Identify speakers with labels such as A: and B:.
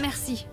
A: Merci.